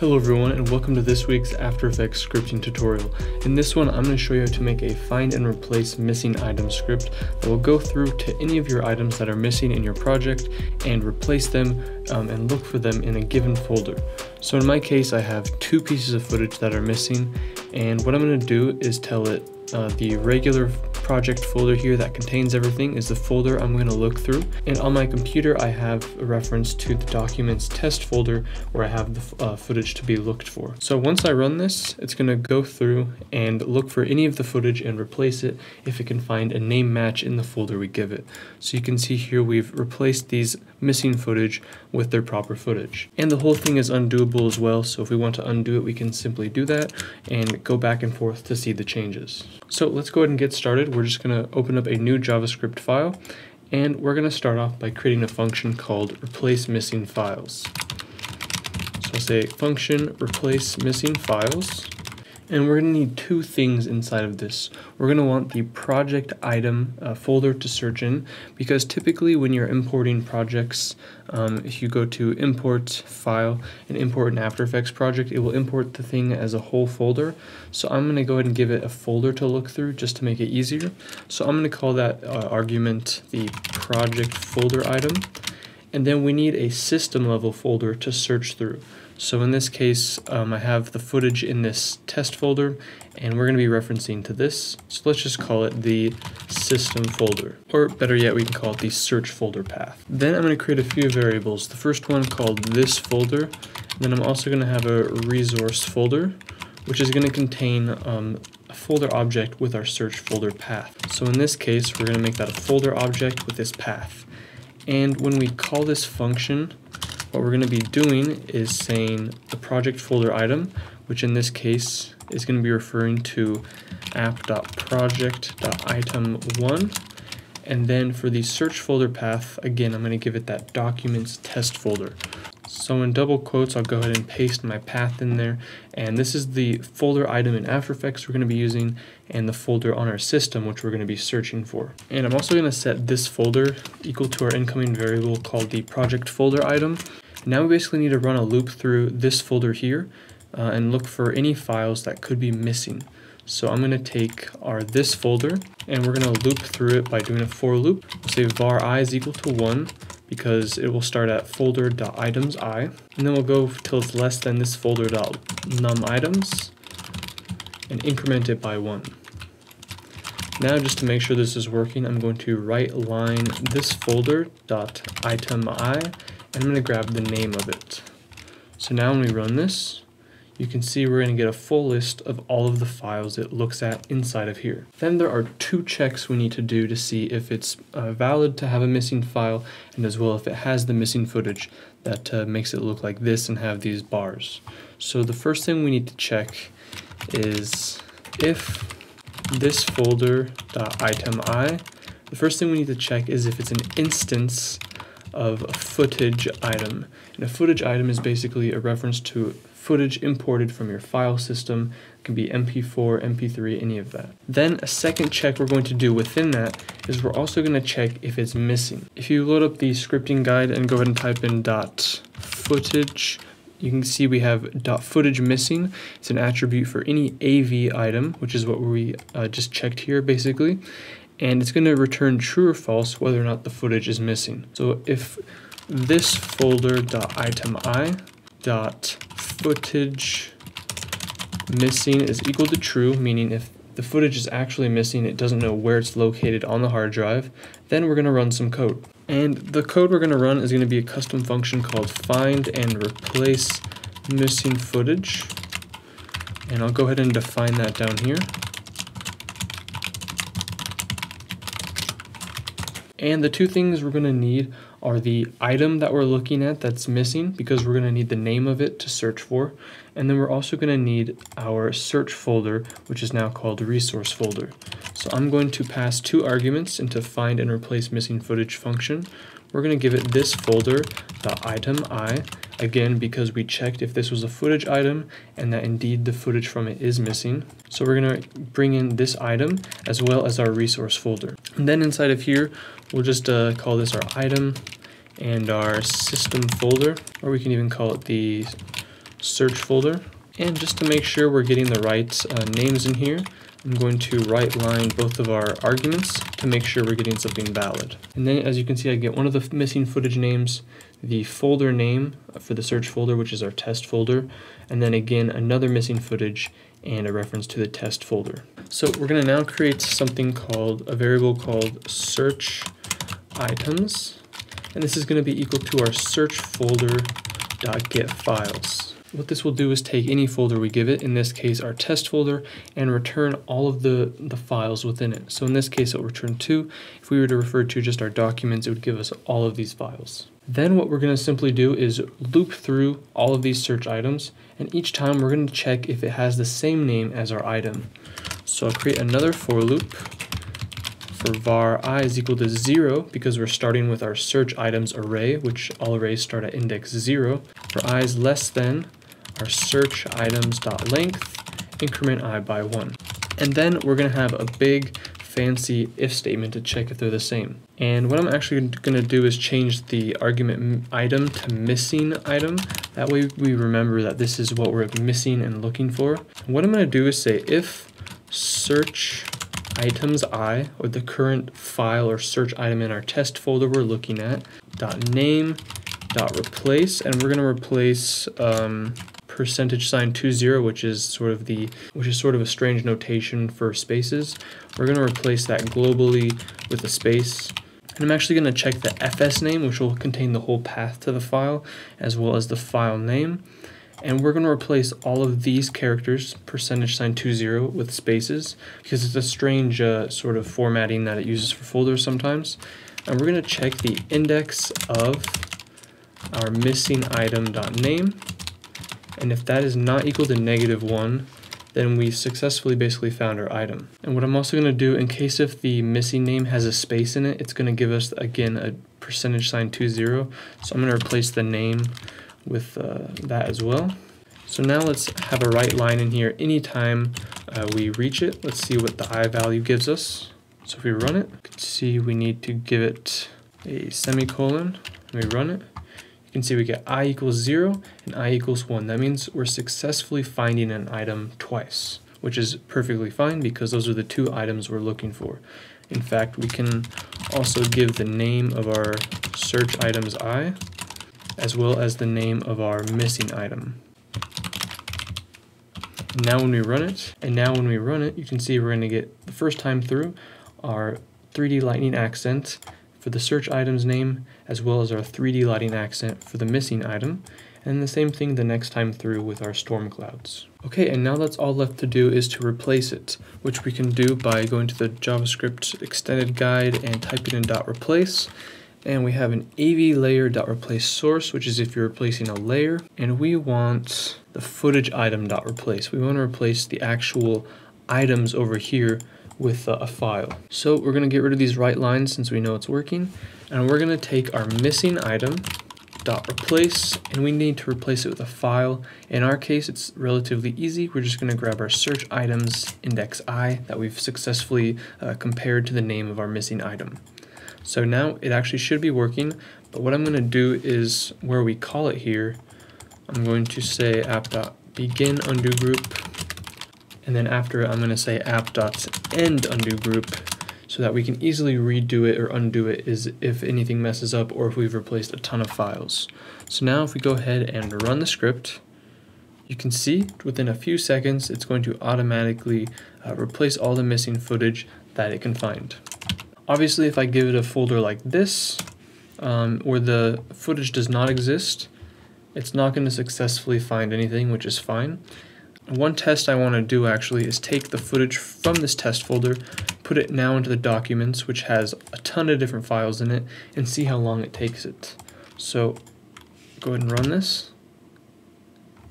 Hello everyone and welcome to this week's After Effects scripting tutorial. In this one I'm going to show you how to make a find and replace missing item script that will go through to any of your items that are missing in your project and replace them um, and look for them in a given folder. So in my case I have two pieces of footage that are missing and what I'm going to do is tell it uh, the regular project folder here that contains everything is the folder I'm going to look through. And on my computer, I have a reference to the documents test folder where I have the uh, footage to be looked for. So once I run this, it's going to go through and look for any of the footage and replace it if it can find a name match in the folder we give it. So you can see here we've replaced these missing footage with their proper footage. And the whole thing is undoable as well, so if we want to undo it, we can simply do that and go back and forth to see the changes. So let's go ahead and get started. We're just going to open up a new JavaScript file, and we're going to start off by creating a function called replace missing files. So I'll say function replace missing files. And we're to need two things inside of this. We're going to want the project item uh, folder to search in because typically when you're importing projects, um, if you go to import file and import an After Effects project, it will import the thing as a whole folder. So I'm going to go ahead and give it a folder to look through just to make it easier. So I'm to call that uh, argument the project folder item. And then we need a system level folder to search through. So in this case, um, I have the footage in this test folder, and we're going to be referencing to this. So let's just call it the system folder, or better yet, we can call it the search folder path. Then I'm going to create a few variables. The first one called this folder, and then I'm also going to have a resource folder, which is going to contain um, a folder object with our search folder path. So in this case, we're going to make that a folder object with this path. And when we call this function, what we're going to be doing is saying the project folder item, which in this case is going to be referring to app.project.item1. And then for the search folder path, again, I'm going to give it that documents test folder. So in double quotes, I'll go ahead and paste my path in there. And this is the folder item in After Effects we're going to be using and the folder on our system, which we're going to be searching for. And I'm also going to set this folder equal to our incoming variable called the project folder item. Now we basically need to run a loop through this folder here uh, and look for any files that could be missing. So I'm going to take our this folder and we're going to loop through it by doing a for loop. We'll say var i is equal to 1 because it will start at folder.items i, and then we'll go till it's less than this folder.num items, and increment it by 1. Now just to make sure this is working, I'm going to write line this folder.item i, and I'm going to grab the name of it. So now when we run this, you can see we're going to get a full list of all of the files it looks at inside of here. Then there are two checks we need to do to see if it's uh, valid to have a missing file and as well if it has the missing footage that uh, makes it look like this and have these bars. So the first thing we need to check is if this folder.item i, the first thing we need to check is if it's an instance of a footage item. And a footage item is basically a reference to footage imported from your file system. It can be MP4, MP3, any of that. Then a second check we're going to do within that is we're also going to check if it's missing. If you load up the scripting guide and go ahead and type in dot footage, you can see we have dot footage missing. It's an attribute for any AV item, which is what we uh, just checked here basically. And it's going to return true or false whether or not the footage is missing. So if this folder dot item i dot footage missing is equal to true, meaning if the footage is actually missing, it doesn't know where it's located on the hard drive, then we're going to run some code. And the code we're going to run is going to be a custom function called find and replace missing footage. And I'll go ahead and define that down here. And the two things we're going to need are the item that we're looking at that's missing because we're going to need the name of it to search for. And then we're also going to need our search folder, which is now called resource folder. So I'm going to pass two arguments into find and replace missing footage function. We're going to give it this folder, the item i, again because we checked if this was a footage item and that indeed the footage from it is missing. So we're going to bring in this item as well as our resource folder. And then inside of here, we'll just uh, call this our item and our system folder, or we can even call it the search folder. And just to make sure we're getting the right uh, names in here, I'm going to write line both of our arguments to make sure we're getting something valid. And then as you can see, I get one of the missing footage names, the folder name for the search folder, which is our test folder, and then again, another missing footage and a reference to the test folder. So we're gonna now create something called, a variable called search items, and this is gonna be equal to our search folder dot get files. What this will do is take any folder we give it, in this case our test folder, and return all of the, the files within it. So in this case it'll return two. If we were to refer to just our documents, it would give us all of these files. Then what we're going to simply do is loop through all of these search items, and each time we're going to check if it has the same name as our item. So I'll create another for loop for var i is equal to 0 because we're starting with our search items array, which all arrays start at index 0. For i is less than, our search items dot length increment i by 1. And then we're going to have a big fancy if statement to check if they're the same. And what I'm actually going to do is change the argument item to missing item. That way we remember that this is what we're missing and looking for. what I'm going to do is say if search items i, or the current file or search item in our test folder we're looking at, dot name, dot replace, and we're going to replace um, percentage sign 20, which is sort of the which is sort of a strange notation for spaces. We're going to replace that globally with a space. And I'm actually going to check the fs name, which will contain the whole path to the file, as well as the file name. And we're going to replace all of these characters, percentage sign 20, with spaces, because it's a strange uh, sort of formatting that it uses for folders sometimes. And we're going to check the index of our missing item.name and if that is not equal to negative 1, then we successfully basically found our item. And what I'm also going to do, in case if the missing name has a space in it, it's going to give us, again, a percentage sign 20. So I'm going to replace the name with uh, that as well. So now let's have a write line in here anytime uh, we reach it. Let's see what the i value gives us. So if we run it, you can see we need to give it a semicolon. We run it. You can see we get i equals 0 and i equals 1. That means we're successfully finding an item twice, which is perfectly fine because those are the two items we're looking for. In fact, we can also give the name of our search items i, as well as the name of our missing item. Now when we run it, and now when we run it, you can see we're going to get the first time through our 3D lightning accent for the search item's name, as well as our 3D lighting accent for the missing item, and the same thing the next time through with our storm clouds. Okay, and now that's all left to do is to replace it, which we can do by going to the JavaScript extended guide and typing in replace. And we have an AV layer replace source, which is if you're replacing a layer, and we want the footage item replace. We want to replace the actual items over here with a file. So we're going to get rid of these write lines since we know it's working. And we're going to take our missing item dot replace and we need to replace it with a file. In our case it's relatively easy. We're just going to grab our search items index i that we've successfully uh, compared to the name of our missing item. So now it actually should be working but what I'm going to do is where we call it here I'm going to say app.begin undo group and then after I'm going to say app.end undo group so that we can easily redo it or undo it is if anything messes up or if we've replaced a ton of files. So now if we go ahead and run the script, you can see within a few seconds it's going to automatically uh, replace all the missing footage that it can find. Obviously if I give it a folder like this, um, where the footage does not exist, it's not going to successfully find anything, which is fine. One test I want to do actually is take the footage from this test folder, put it now into the documents, which has a ton of different files in it, and see how long it takes it. So go ahead and run this.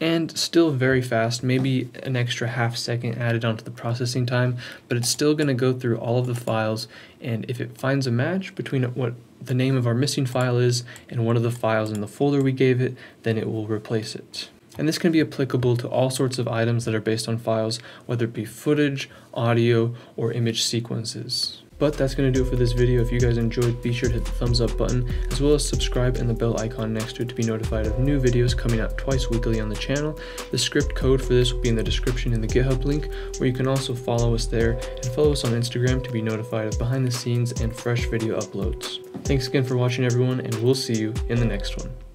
And still very fast, maybe an extra half second added onto the processing time, but it's still going to go through all of the files, and if it finds a match between what the name of our missing file is and one of the files in the folder we gave it, then it will replace it. And this can be applicable to all sorts of items that are based on files, whether it be footage, audio, or image sequences. But that's going to do it for this video. If you guys enjoyed, be sure to hit the thumbs up button, as well as subscribe and the bell icon next to it to be notified of new videos coming out twice weekly on the channel. The script code for this will be in the description in the GitHub link, where you can also follow us there and follow us on Instagram to be notified of behind the scenes and fresh video uploads. Thanks again for watching everyone, and we'll see you in the next one.